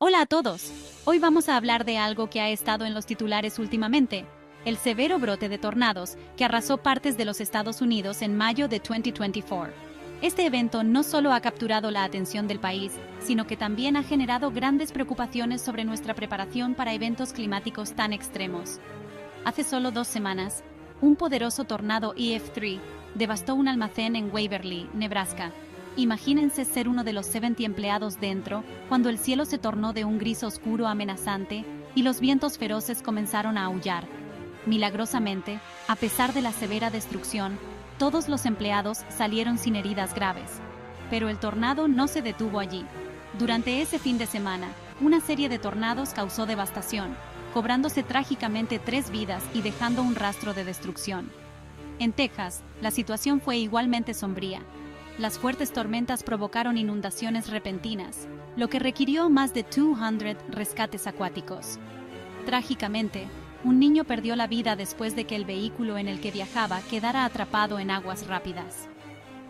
Hola a todos. Hoy vamos a hablar de algo que ha estado en los titulares últimamente, el severo brote de tornados que arrasó partes de los Estados Unidos en mayo de 2024. Este evento no solo ha capturado la atención del país, sino que también ha generado grandes preocupaciones sobre nuestra preparación para eventos climáticos tan extremos. Hace solo dos semanas, un poderoso tornado EF3 devastó un almacén en Waverly, Nebraska, Imagínense ser uno de los 70 empleados dentro cuando el cielo se tornó de un gris oscuro amenazante y los vientos feroces comenzaron a aullar. Milagrosamente, a pesar de la severa destrucción, todos los empleados salieron sin heridas graves. Pero el tornado no se detuvo allí. Durante ese fin de semana, una serie de tornados causó devastación, cobrándose trágicamente tres vidas y dejando un rastro de destrucción. En Texas, la situación fue igualmente sombría, las fuertes tormentas provocaron inundaciones repentinas, lo que requirió más de 200 rescates acuáticos. Trágicamente, un niño perdió la vida después de que el vehículo en el que viajaba quedara atrapado en aguas rápidas.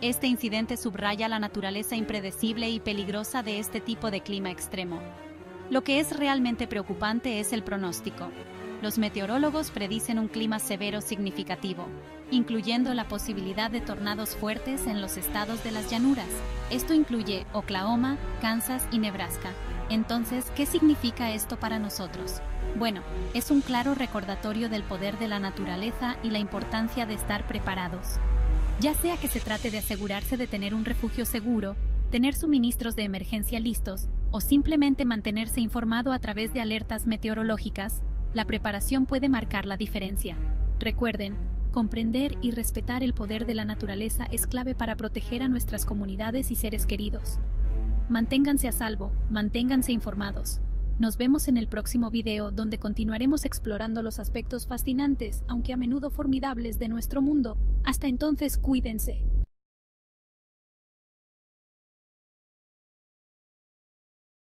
Este incidente subraya la naturaleza impredecible y peligrosa de este tipo de clima extremo. Lo que es realmente preocupante es el pronóstico. Los meteorólogos predicen un clima severo significativo, incluyendo la posibilidad de tornados fuertes en los estados de las llanuras. Esto incluye Oklahoma, Kansas y Nebraska. Entonces, ¿qué significa esto para nosotros? Bueno, es un claro recordatorio del poder de la naturaleza y la importancia de estar preparados. Ya sea que se trate de asegurarse de tener un refugio seguro, tener suministros de emergencia listos o simplemente mantenerse informado a través de alertas meteorológicas, la preparación puede marcar la diferencia. Recuerden, Comprender y respetar el poder de la naturaleza es clave para proteger a nuestras comunidades y seres queridos. Manténganse a salvo, manténganse informados. Nos vemos en el próximo video donde continuaremos explorando los aspectos fascinantes, aunque a menudo formidables, de nuestro mundo. Hasta entonces, cuídense.